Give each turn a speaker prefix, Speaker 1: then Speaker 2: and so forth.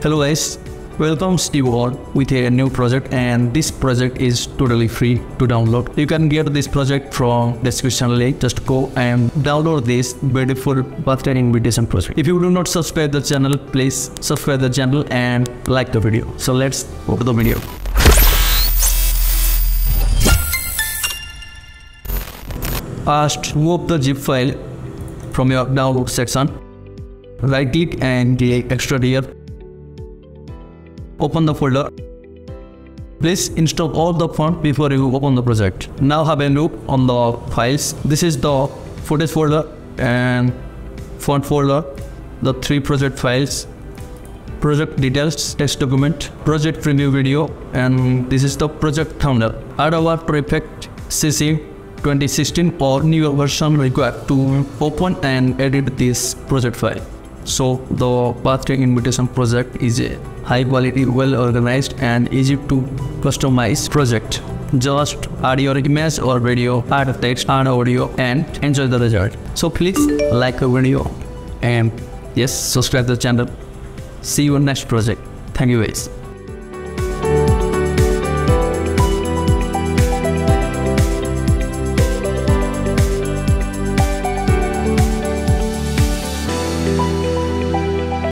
Speaker 1: Hello guys, welcomes you all with a new project and this project is totally free to download. You can get this project from description link. Just go and download this beautiful birthday invitation project. If you do not subscribe the channel, please subscribe the channel and like the video. So let's to the video. First, move the zip file from your download section. Right click and extract here open the folder. Please install all the font before you open the project. Now have a look on the files. This is the footage folder and font folder, the three project files, project details, text document, project preview video, and this is the project thumbnail. Adobe After Effects CC 2016 or newer version required to open and edit this project file. So the birthday invitation project is a high quality, well organized and easy to customize project. Just add your image or video, add text and audio and enjoy the result. So please like the video and yes, subscribe the channel. See you next project. Thank you guys.